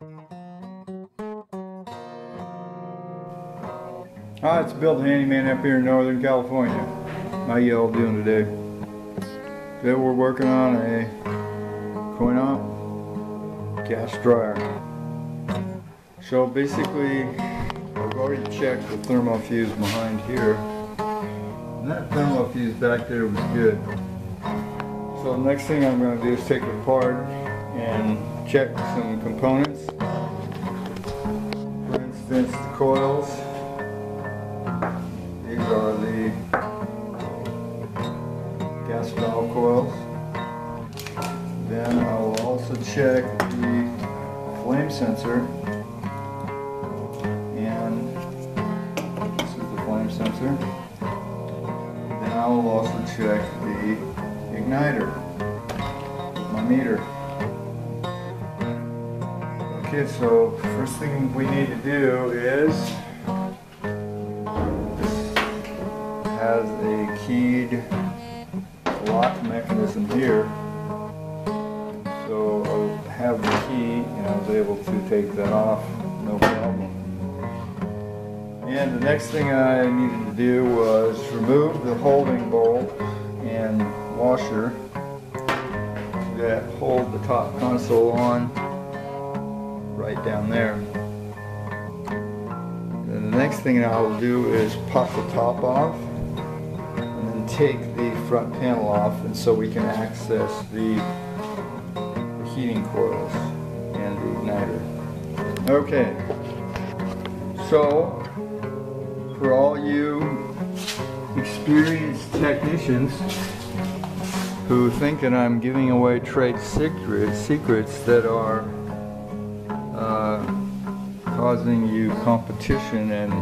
Hi, it's Bill the Handyman up here in Northern California. How y'all doing today? Today we're working on a Coin-Op gas dryer. So basically, I've already checked the thermal fuse behind here. And that thermal fuse back there was good. So the next thing I'm going to do is take it apart and check some components. For These are the gas valve coils. Then I will also check the flame sensor. And this is the flame sensor. Then I will also check the igniter my meter. So first thing we need to do is has a keyed lock mechanism here. So I have the key and I was able to take that off, no problem. And the next thing I needed to do was remove the holding bolt and washer that hold the top console on right down there. And the next thing I will do is pop the top off and then take the front panel off and so we can access the, heating coils and the igniter. Okay, so for all you experienced technicians who think that I'm giving away trade secrets, secrets that are causing you competition and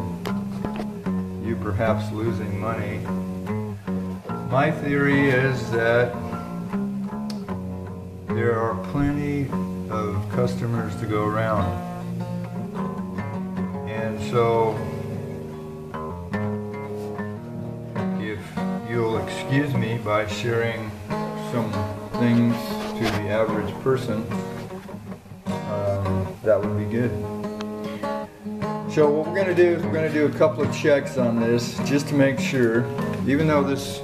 you perhaps losing money my theory is that there are plenty of customers to go around. And so, if you'll excuse me by sharing some things to the average person, um, that would be good. So what we're going to do is we're going to do a couple of checks on this just to make sure, even though this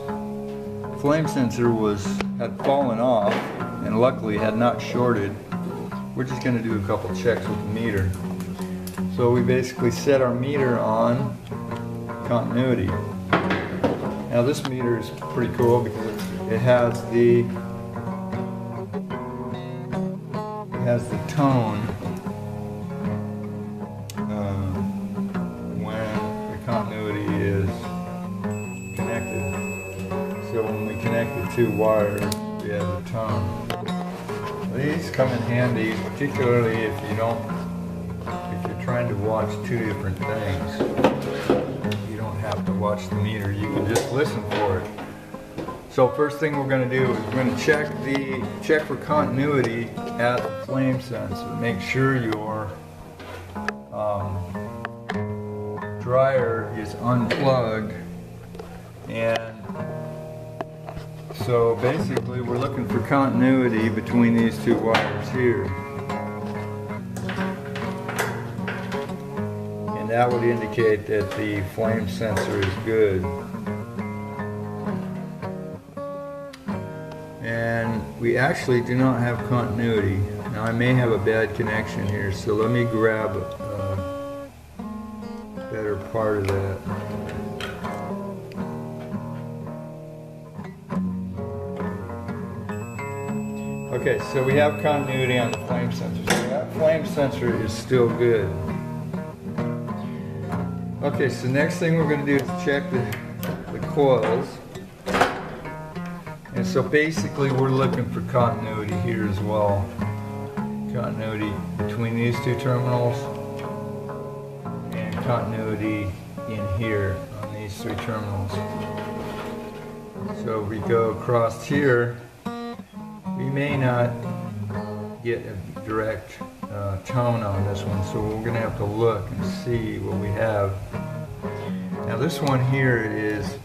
flame sensor was had fallen off and luckily had not shorted. We're just going to do a couple checks with the meter. So we basically set our meter on continuity. Now this meter is pretty cool because it has the it has the tone two wires, we have the tone. These come in handy, particularly if you don't, if you're trying to watch two different things. You don't have to watch the meter, you can just listen for it. So first thing we're going to do is we're going to check the check for continuity at the flame sensor. Make sure your um, dryer is unplugged and so basically we're looking for continuity between these two wires here. And that would indicate that the flame sensor is good. And we actually do not have continuity. Now I may have a bad connection here, so let me grab a better part of that. Okay, so we have continuity on the flame sensor. So that flame sensor is still good. Okay, so next thing we're going to do is check the, the coils. And so basically we're looking for continuity here as well. Continuity between these two terminals and continuity in here on these three terminals. So we go across here, may not get a direct uh, tone on this one, so we're going to have to look and see what we have. Now this one here is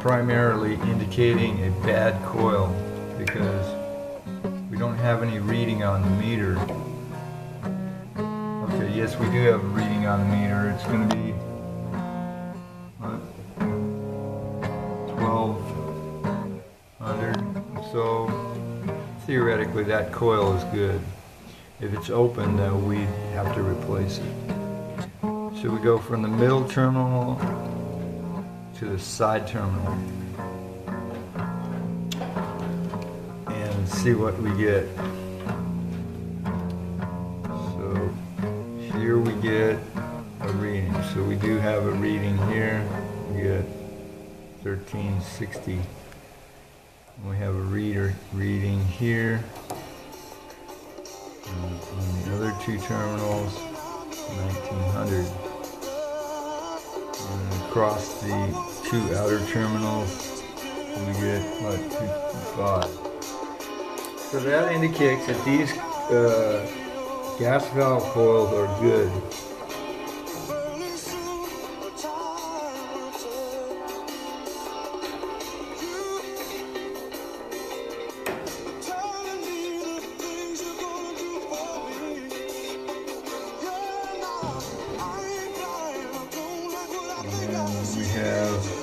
primarily indicating a bad coil because we don't have any reading on the meter. Okay, yes, we do have a reading on the meter. It's going to be what, 1200. So theoretically, that coil is good. If it's open, though, we have to replace it. So we go from the middle terminal to the side terminal and see what we get. So here we get a reading. So we do have a reading here. We get 1360. We have a reader reading here. And on the other two terminals, 1900. And across the two outer terminals, we get what 255. So that indicates that these uh, gas valve coils are good. We have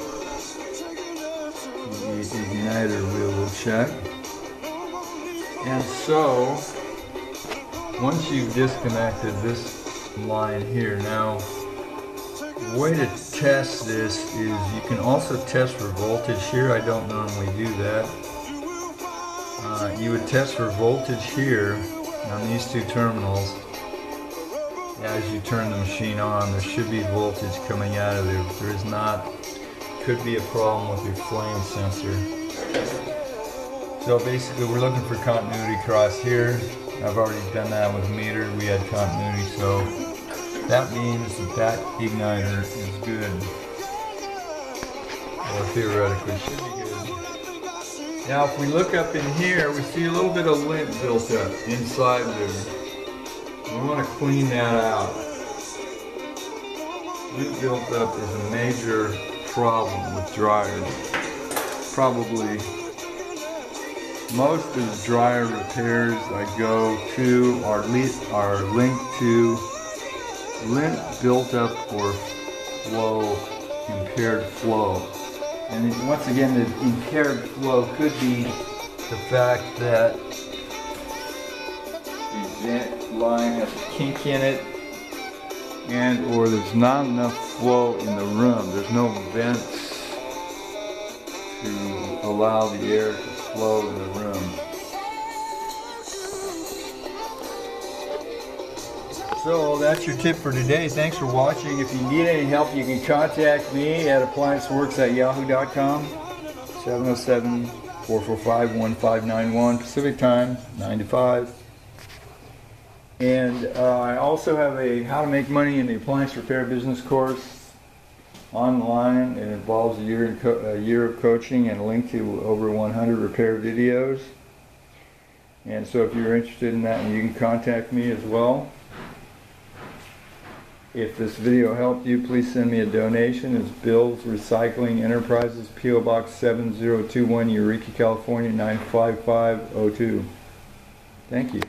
the igniter wheel will check. And so, once you've disconnected this line here, now, the way to test this is you can also test for voltage here. I don't normally do that. Uh, you would test for voltage here on these two terminals. As you turn the machine on, there should be voltage coming out of there. If there is not, could be a problem with your flame sensor. So basically we're looking for continuity across here. I've already done that with meter. We had continuity, so that means that that igniter is good. Or theoretically should be good. Now if we look up in here, we see a little bit of lint built up inside there. We want to clean that out. Lint built up is a major problem with dryers. Probably most of the dryer repairs I go to are, are linked to lint buildup or flow, impaired flow. And once again, the impaired flow could be the fact that vent line has a kink in it and or there's not enough flow in the room. There's no vents to allow the air to flow in the room. So that's your tip for today. Thanks for watching. If you need any help, you can contact me at applianceworks at yahoo.com. 707-445-1591 Pacific Time, 9 to 5. And uh, I also have a How to Make Money in the Appliance Repair Business course online. It involves a year, in a year of coaching and a link to over 100 repair videos. And so if you're interested in that, you can contact me as well. If this video helped you, please send me a donation. It's Bill's Recycling Enterprises, P.O. Box 7021, Eureka, California 95502. Thank you.